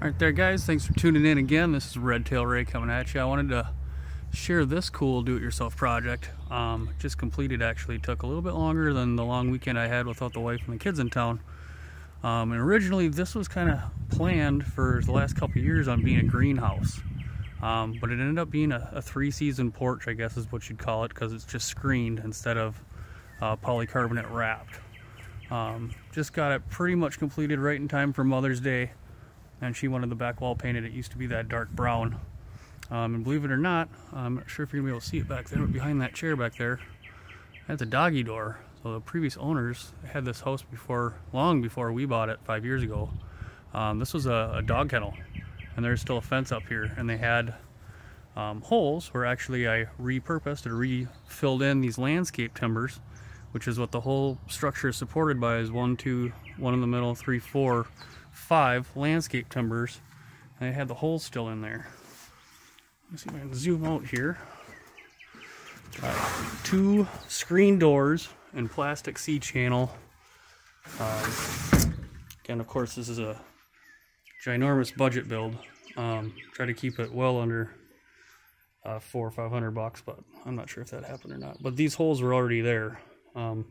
Alright there guys, thanks for tuning in again. This is Red Tail Ray coming at you. I wanted to share this cool do-it-yourself project. Um, just completed actually. Took a little bit longer than the long weekend I had without the wife and the kids in town. Um, and originally this was kind of planned for the last couple years on being a greenhouse. Um, but it ended up being a, a three-season porch, I guess is what you'd call it, because it's just screened instead of uh, polycarbonate wrapped. Um, just got it pretty much completed right in time for Mother's Day and she wanted the back wall painted. It used to be that dark brown. Um, and believe it or not, I'm not sure if you're gonna be able to see it back there, but behind that chair back there, that's a doggy door. So the previous owners had this house before, long before we bought it five years ago. Um, this was a, a, dog kennel, and there's still a fence up here, and they had um, holes where actually I repurposed and refilled in these landscape timbers, which is what the whole structure is supported by is one, two, one in the middle, three, four, five landscape timbers. And I had the holes still in there. Let's see if I can zoom out here. Two screen doors and plastic C-channel. Um, again, of course, this is a ginormous budget build. Um, try to keep it well under uh, four or five hundred bucks, but I'm not sure if that happened or not. But these holes were already there. Um,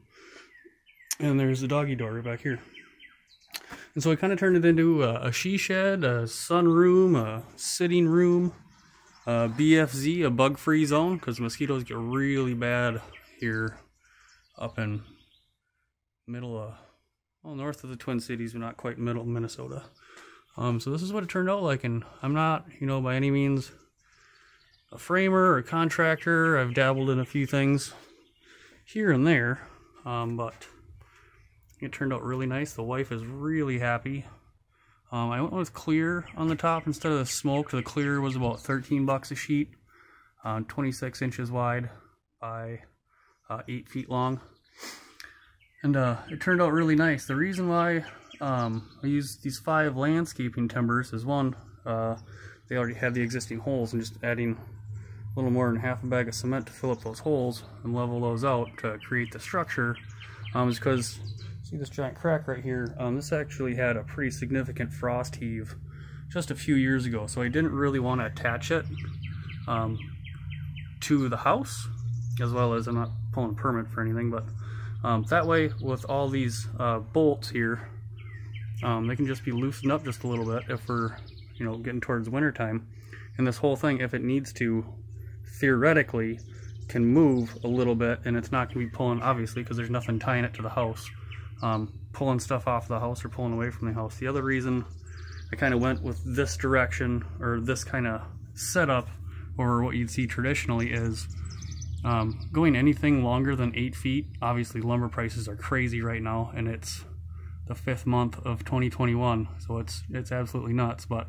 and there's the doggy door right back here. And so I kind of turned it into a, a she shed, a sunroom, a sitting room, a BFZ, a bug-free zone, because mosquitoes get really bad here up in middle of, well, north of the Twin Cities, but not quite middle of Minnesota. Um, so this is what it turned out like, and I'm not, you know, by any means a framer or a contractor. I've dabbled in a few things here and there, um, but it turned out really nice. The wife is really happy. Um, I went with clear on the top instead of the smoke. The clear was about 13 bucks a sheet, uh, 26 inches wide by uh, 8 feet long. And uh, it turned out really nice. The reason why um, I used these five landscaping timbers is one, uh, they already had the existing holes and just adding a little more than half a bag of cement to fill up those holes and level those out to create the structure um, is because See this giant crack right here? Um, this actually had a pretty significant frost heave just a few years ago, so I didn't really want to attach it um, to the house, as well as I'm not pulling a permit for anything, but um, that way with all these uh, bolts here, um, they can just be loosened up just a little bit if we're, you know, getting towards winter time. And this whole thing, if it needs to, theoretically, can move a little bit and it's not going to be pulling, obviously, because there's nothing tying it to the house um, pulling stuff off the house or pulling away from the house. The other reason I kind of went with this direction or this kind of setup or what you'd see traditionally is um, going anything longer than eight feet. Obviously lumber prices are crazy right now and it's the fifth month of 2021 so it's it's absolutely nuts but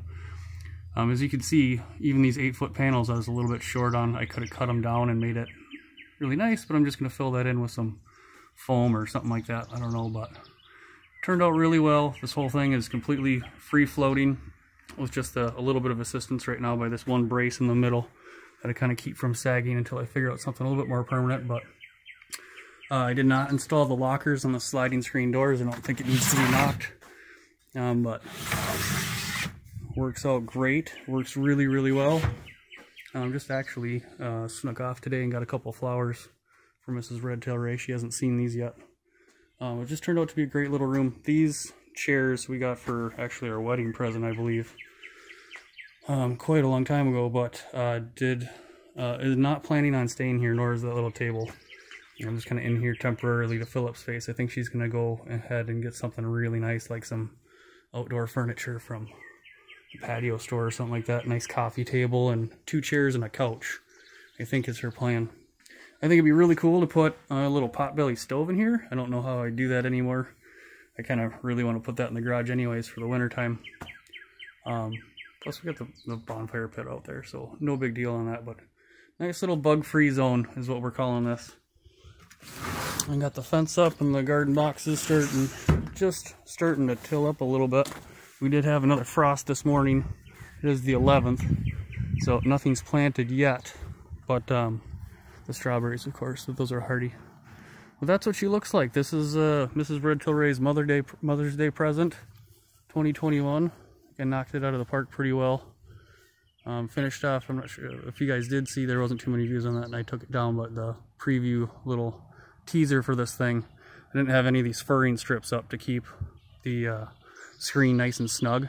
um, as you can see even these eight foot panels I was a little bit short on I could have cut them down and made it really nice but I'm just gonna fill that in with some foam or something like that. I don't know, but turned out really well. This whole thing is completely free floating with just a, a, little bit of assistance right now by this one brace in the middle that I kind of keep from sagging until I figure out something a little bit more permanent. But uh, I did not install the lockers on the sliding screen doors. I don't think it needs to be knocked. Um, but works out great. Works really, really well. I'm um, just actually uh, snuck off today and got a couple flowers for Mrs. Redtail Ray. She hasn't seen these yet. Um, it just turned out to be a great little room. These chairs we got for actually our wedding present, I believe, um, quite a long time ago, but uh, did uh, is not planning on staying here, nor is that little table. I'm just kind of in here temporarily to fill up space. I think she's going to go ahead and get something really nice, like some outdoor furniture from a patio store or something like that. Nice coffee table and two chairs and a couch. I think is her plan. I think it'd be really cool to put a little potbelly stove in here. I don't know how I do that anymore. I kind of really want to put that in the garage anyways for the winter time. Um, plus we got the, the bonfire pit out there, so no big deal on that, but nice little bug-free zone is what we're calling this. I got the fence up and the garden boxes starting, just starting to till up a little bit. We did have another frost this morning. It is the 11th, so nothing's planted yet, but um, the strawberries, of course, but those are hardy. Well, that's what she looks like. This is uh, Mrs. Red Tail Ray's Mother Day, Mother's Day present, 2021. and knocked it out of the park pretty well. Um, finished off, I'm not sure if you guys did see, there wasn't too many views on that and I took it down, but the preview little teaser for this thing, I didn't have any of these furring strips up to keep the uh, screen nice and snug.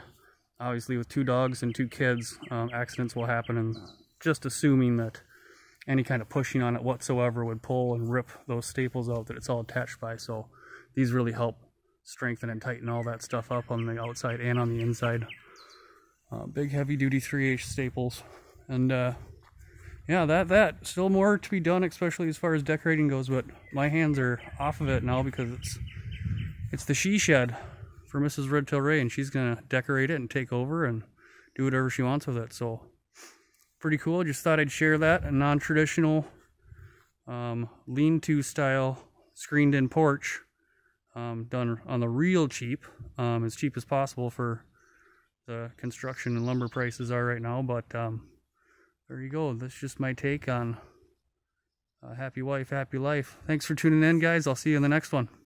Obviously with two dogs and two kids, um, accidents will happen and just assuming that any kind of pushing on it whatsoever would pull and rip those staples out that it's all attached by. So these really help strengthen and tighten all that stuff up on the outside and on the inside. Uh, big heavy duty 3H staples. And uh, yeah, that, that, still more to be done, especially as far as decorating goes, but my hands are off of it now because it's, it's the she shed for Mrs. Redtail Ray and she's gonna decorate it and take over and do whatever she wants with it. So pretty cool. Just thought I'd share that, a non-traditional um, lean-to style screened-in porch um, done on the real cheap, um, as cheap as possible for the construction and lumber prices are right now. But um, there you go. That's just my take on happy wife, happy life. Thanks for tuning in, guys. I'll see you in the next one.